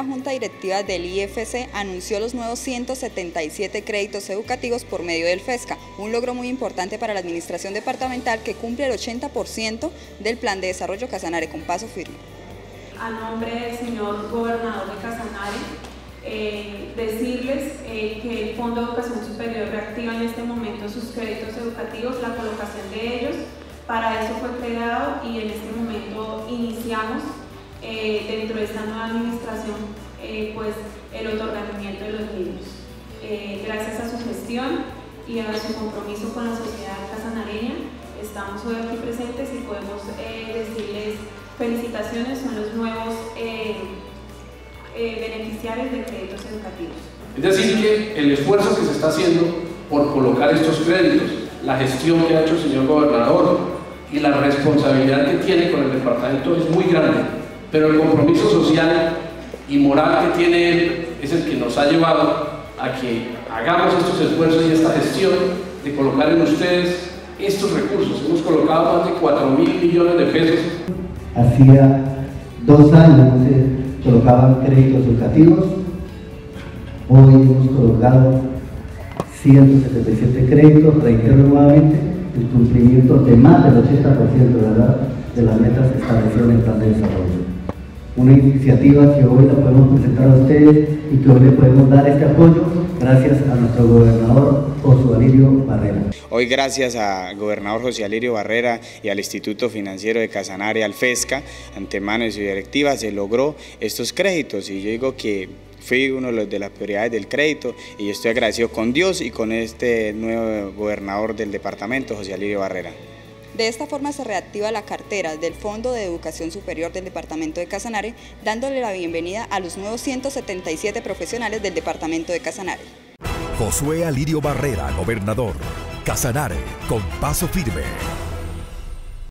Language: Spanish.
la Junta Directiva del IFC anunció los nuevos 177 créditos educativos por medio del FESCA, un logro muy importante para la administración departamental que cumple el 80% del plan de desarrollo Casanare con paso firme. A nombre del señor gobernador de Casanare, eh, decirles eh, que el Fondo de Educación Superior reactiva en este momento sus créditos educativos, la colocación de ellos. Para eso fue creado y en este momento iniciamos eh, dentro de esta nueva administración eh, pues el otorgamiento de los libros. Eh, gracias a su gestión y a su compromiso con la sociedad casanareña, estamos hoy aquí presentes y podemos decirles felicitaciones, son los nuevos beneficiarios de créditos educativos. Es decir, que el esfuerzo que se está haciendo por colocar estos créditos, la gestión que ha hecho el señor gobernador y la responsabilidad que tiene con el departamento es muy grande pero el compromiso social y moral que tiene él es el que nos ha llevado a que hagamos estos esfuerzos y esta gestión de colocar en ustedes estos recursos. Hemos colocado más de 4 mil millones de pesos. Hacía dos años se colocaban créditos educativos, hoy hemos colocado 177 créditos, reitero nuevamente, el cumplimiento de más del 80% de, las metas establecidas en el plan de desarrollo una iniciativa que hoy la podemos presentar a ustedes y que hoy le podemos dar este apoyo gracias a nuestro gobernador José Alirio Barrera. Hoy gracias al gobernador José Alirio Barrera y al Instituto Financiero de Casanare, al FESCA, antemano de su directiva, se logró estos créditos y yo digo que fui uno de las prioridades del crédito y estoy agradecido con Dios y con este nuevo gobernador del departamento, José Alirio Barrera. De esta forma se reactiva la cartera del Fondo de Educación Superior del Departamento de Casanare, dándole la bienvenida a los nuevos 177 profesionales del Departamento de Casanare. Josué Alirio Barrera, gobernador. Casanare, con paso firme.